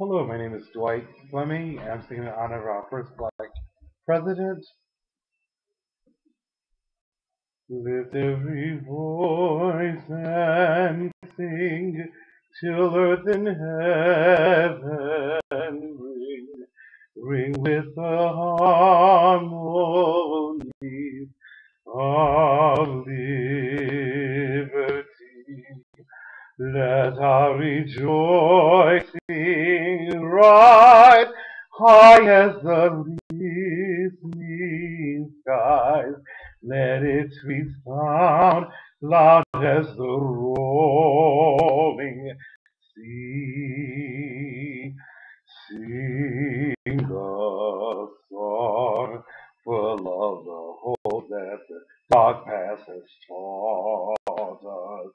Hello, my name is Dwight Fleming, and I'm singing in honor of our first black president. Lift every voice and sing till earth and heaven ring, ring with the harmony of liberty. Let our rejoicing rise high as the listening skies. Let its resound loud as the rolling sea. Sing a song full of the hope that the dark past has taught us.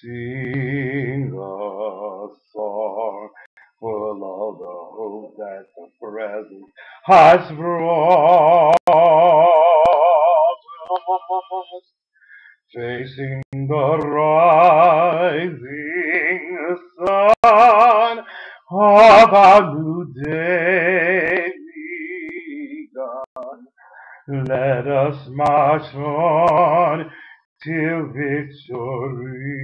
Sing a song full of the hope that the present has brought us. Facing the rising sun of our new day begun. Let us march on till victory